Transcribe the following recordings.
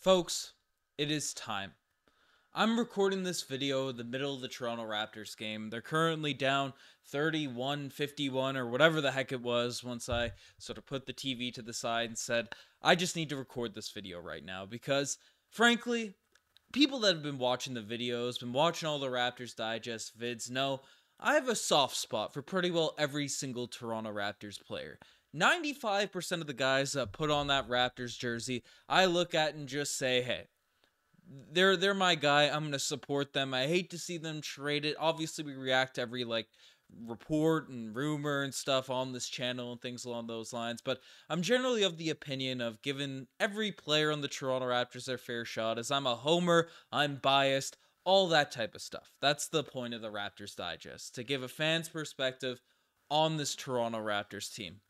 Folks, it is time. I'm recording this video in the middle of the Toronto Raptors game. They're currently down 31 51 or whatever the heck it was once I sort of put the TV to the side and said, I just need to record this video right now because, frankly, people that have been watching the videos, been watching all the Raptors Digest vids, know I have a soft spot for pretty well every single Toronto Raptors player. 95% of the guys that put on that Raptors jersey, I look at and just say, hey, they're they're my guy. I'm gonna support them. I hate to see them traded. Obviously, we react to every like report and rumor and stuff on this channel and things along those lines. But I'm generally of the opinion of giving every player on the Toronto Raptors their fair shot. As I'm a homer, I'm biased, all that type of stuff. That's the point of the Raptors Digest to give a fan's perspective on this Toronto Raptors team.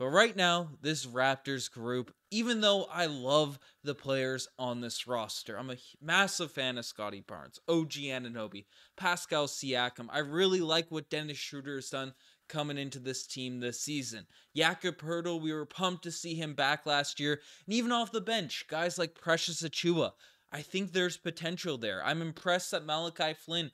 But right now, this Raptors group, even though I love the players on this roster, I'm a massive fan of Scottie Barnes, OG Anunoby, Pascal Siakam. I really like what Dennis Schroeder has done coming into this team this season. Jakob Poeltl, we were pumped to see him back last year, and even off the bench, guys like Precious Achiuwa. I think there's potential there. I'm impressed that Malachi Flynn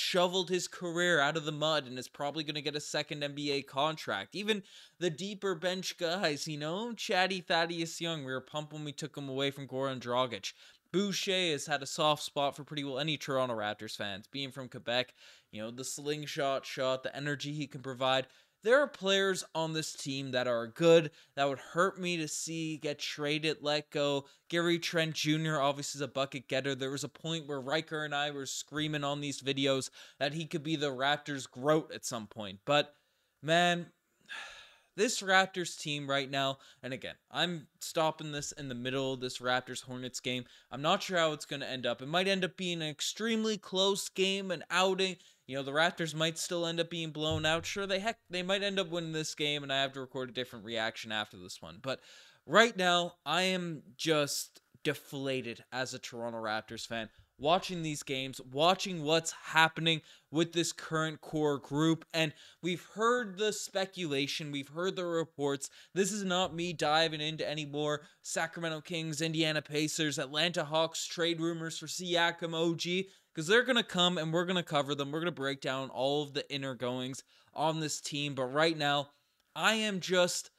shoveled his career out of the mud and is probably going to get a second NBA contract. Even the deeper bench guys, you know, Chatty Thaddeus Young, we were pumped when we took him away from Goran Dragic. Boucher has had a soft spot for pretty well any Toronto Raptors fans. Being from Quebec, you know, the slingshot shot, the energy he can provide there are players on this team that are good that would hurt me to see get traded, let go. Gary Trent Jr. obviously is a bucket getter. There was a point where Riker and I were screaming on these videos that he could be the Raptors' GOAT at some point. But man, this Raptors team right now, and again, I'm stopping this in the middle of this Raptors Hornets game. I'm not sure how it's going to end up. It might end up being an extremely close game, an outing. You know, the Raptors might still end up being blown out. Sure, they heck they might end up winning this game, and I have to record a different reaction after this one. But right now, I am just deflated as a Toronto Raptors fan watching these games, watching what's happening with this current core group. And we've heard the speculation, we've heard the reports. This is not me diving into any more Sacramento Kings, Indiana Pacers, Atlanta Hawks trade rumors for Siakam OG because they're going to come and we're going to cover them. We're going to break down all of the inner goings on this team. But right now, I am just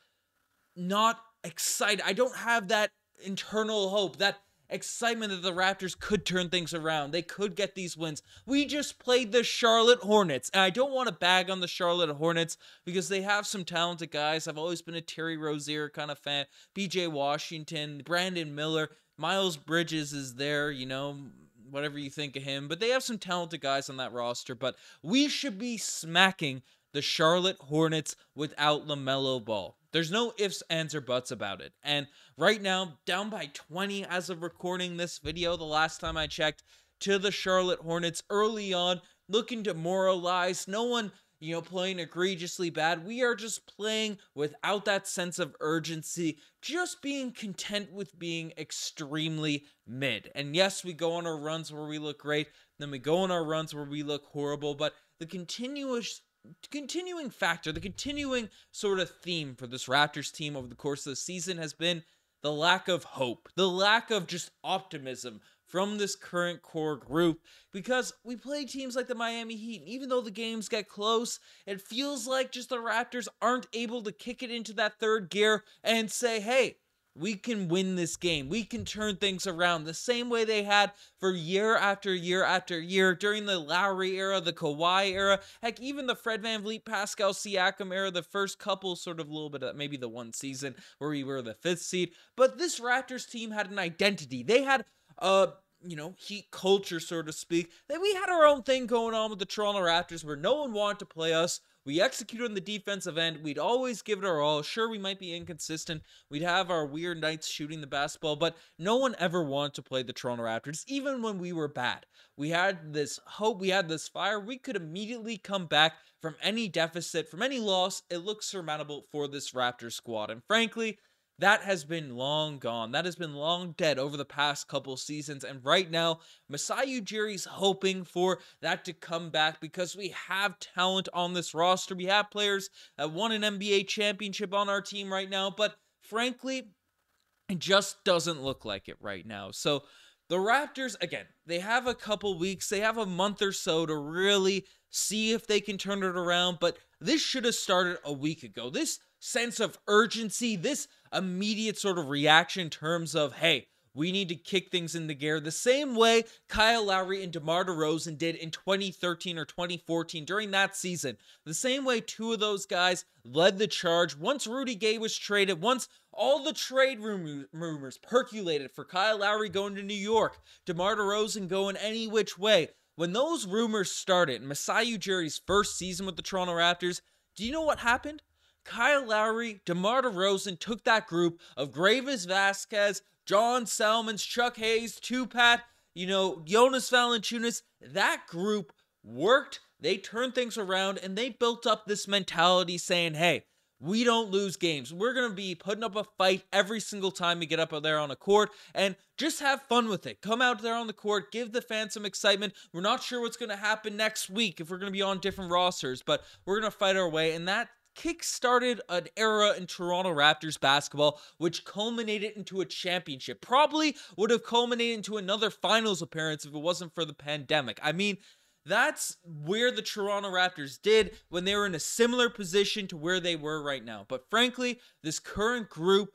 not excited. I don't have that internal hope, that excitement that the Raptors could turn things around. They could get these wins. We just played the Charlotte Hornets, and I don't want to bag on the Charlotte Hornets because they have some talented guys. I've always been a Terry Rozier kind of fan. PJ Washington, Brandon Miller, Miles Bridges is there, you know, whatever you think of him. But they have some talented guys on that roster. But we should be smacking the Charlotte Hornets without LaMelo Ball. There's no ifs, ands, or buts about it. And right now, down by 20 as of recording this video, the last time I checked, to the Charlotte Hornets early on, looking demoralized. No one you know, playing egregiously bad. We are just playing without that sense of urgency, just being content with being extremely mid. And yes, we go on our runs where we look great, then we go on our runs where we look horrible, but the continuous continuing factor, the continuing sort of theme for this Raptors team over the course of the season has been the lack of hope, the lack of just optimism from this current core group because we play teams like the Miami Heat. And even though the games get close, it feels like just the Raptors aren't able to kick it into that third gear and say, hey, we can win this game. We can turn things around the same way they had for year after year after year during the Lowry era, the Kawhi era, heck, even the Fred Van VanVleet, Pascal Siakam era, the first couple, sort of a little bit of maybe the one season where we were the fifth seed. But this Raptors team had an identity. They had uh you know heat culture so to speak that we had our own thing going on with the toronto raptors where no one wanted to play us. We executed on the defensive end. We'd always give it our all. Sure we might be inconsistent. We'd have our weird nights shooting the basketball but no one ever wanted to play the toronto raptors even when we were bad. We had this hope. We had this fire. We could immediately come back from any deficit from any loss. It looks surmountable for this raptors squad. And frankly that has been long gone. That has been long dead over the past couple seasons. And right now, Masai Ujiri's hoping for that to come back because we have talent on this roster. We have players that won an NBA championship on our team right now. But frankly, It just doesn't look like it right now. So the Raptors, again, they have a couple weeks, they have a month or so to really see if they can turn it around, but this should have started a week ago. This sense of urgency, this immediate sort of reaction in terms of, hey, we need to kick things into gear the same way Kyle Lowry and DeMar DeRozan did in 2013 or 2014 during that season. The same way two of those guys led the charge once Rudy Gay was traded, once all the trade rumors percolated for Kyle Lowry going to New York, DeMar DeRozan going any which way. When those rumors started, Masai Ujiri's first season with the Toronto Raptors, do you know what happened? Kyle Lowry, DeMar DeRozan took that group of Greivis Vasquez, John Salmons, Chuck Hayes, Tupat, you know, Jonas Valanciunas, that group worked. They turned things around and they built up this mentality saying, hey, we don't lose games. We're going to be putting up a fight every single time we get up there on the court and just have fun with it. Come out there on the court, give the fans some excitement. We're not sure what's going to happen next week if we're going to be on different rosters, but we're going to fight our way. And that kick-started an era in Toronto Raptors basketball, which culminated into a championship. Probably would have culminated into another finals appearance if it wasn't for the pandemic. I mean, that's where the Toronto Raptors did when they were in a similar position to where they were right now. But frankly, this current group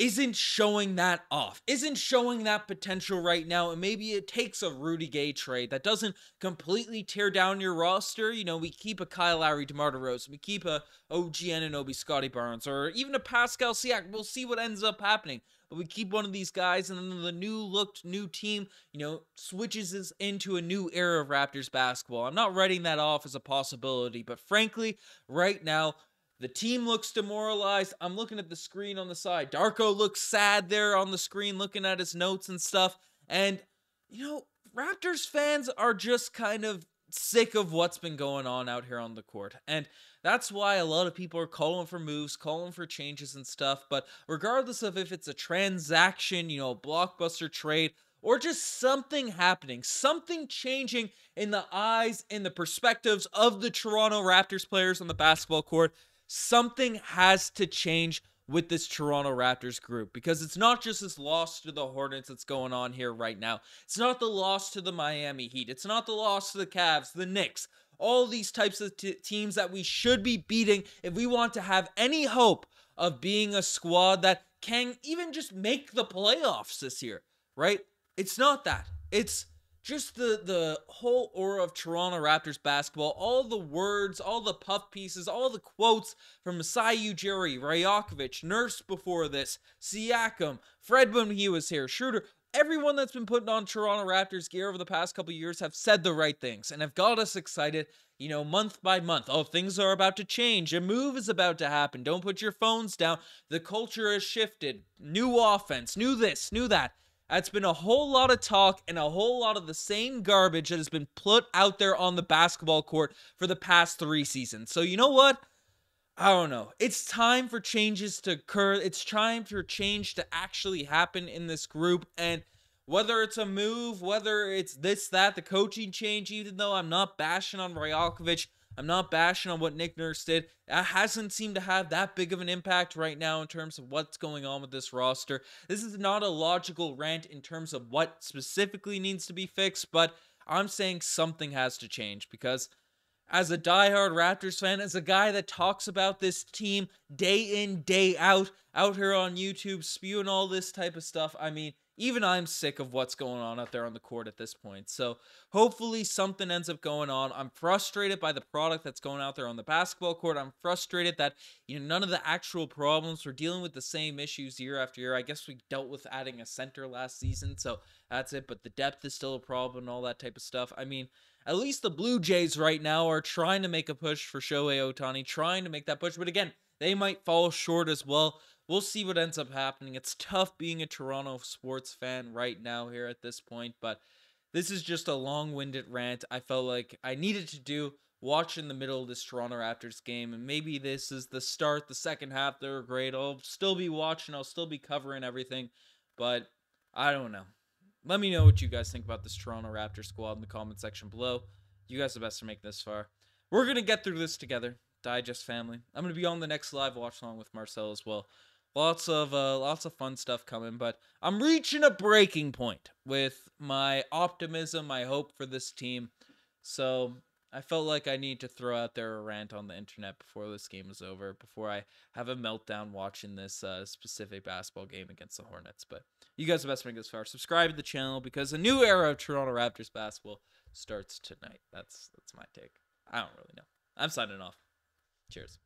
isn't showing that off, isn't showing that potential right now. And maybe it takes a Rudy Gay trade that doesn't completely tear down your roster. You know, we keep a Kyle Lowry, DeMar DeRozan, we keep a OG Anunoby, Scottie Barnes, or even a Pascal Siak. We'll see what ends up happening. But we keep one of these guys, and then the new looked new team, you know, switches us into a new era of Raptors basketball. I'm not writing that off as a possibility, but frankly, right now, the team looks demoralized. I'm looking at the screen on the side. Darko looks sad there on the screen, looking at his notes and stuff. And, you know, Raptors fans are just kind of sick of what's been going on out here on the court. And that's why a lot of people are calling for moves, calling for changes and stuff. But regardless of if it's a transaction, you know, blockbuster trade, or just something happening, something changing in the eyes and the perspectives of the Toronto Raptors players on the basketball court, something has to change with this Toronto Raptors group because it's not just this loss to the Hornets that's going on here right now. It's not the loss to the Miami Heat. It's not the loss to the Cavs, the Knicks, all these types of t- teams that we should be beating if we want to have any hope of being a squad that can even just make the playoffs this year, right? It's not that. It's just the the whole aura of Toronto Raptors basketball, all the words, all the puff pieces, all the quotes from Masai Ujiri, Rajakovic, Nurse before this, Siakam, Fred when he was here, Schroeder, everyone that's been putting on Toronto Raptors gear over the past couple years have said the right things and have got us excited, you know, month by month. Oh, things are about to change. A move is about to happen. Don't put your phones down. The culture has shifted. New offense, new this, new that. That's been a whole lot of talk and a whole lot of the same garbage that has been put out there on the basketball court for the past three seasons. So, you know what? I don't know. It's time for changes to occur. It's time for change to actually happen in this group. And whether it's a move, whether it's this, that, the coaching change, even though I'm not bashing on Rajakovic, I'm not bashing on what Nick Nurse did. That hasn't seemed to have that big of an impact right now in terms of what's going on with this roster. This is not a logical rant in terms of what specifically needs to be fixed, but I'm saying something has to change because as a diehard Raptors fan, as a guy that talks about this team day in, day out, out here on YouTube, spewing all this type of stuff, I mean, even I'm sick of what's going on out there on the court at this point. So hopefully something ends up going on. I'm frustrated by the product that's going out there on the basketball court. I'm frustrated that you know none of the actual problems. We're dealing with the same issues year after year. I guess we dealt with adding a center last season, so that's it. But the depth is still a problem and all that type of stuff. I mean, at least the Blue Jays right now are trying to make a push for Shohei Ohtani, trying to make that push. But again, they might fall short as well we'll see what ends up happening. It's tough being a Toronto sports fan right now here at this point, but this is just a long-winded rant. I felt like I needed to do watch in the middle of this Toronto Raptors game and maybe this is the start the second half they're great. I'll still be watching I'll still be covering everything but I don't know. Let me know what you guys think about this Toronto Raptors squad in the comment section below. You guys are the best to make this far. We're gonna get through this together digest family. I'm gonna be on the next live watch along with Marcel as well lots of uh, lots of fun stuff coming. But I'm reaching a breaking point with my optimism, my hope for this team. So I felt like I need to throw out there a rant on the internet before this game is over, before I have a meltdown watching this uh, specific basketball game against the Hornets. But you guys the best make this far. Subscribe to the channel because a new era of Toronto Raptors basketball starts tonight. That's that's my take. I don't really know. I'm signing off. Cheers.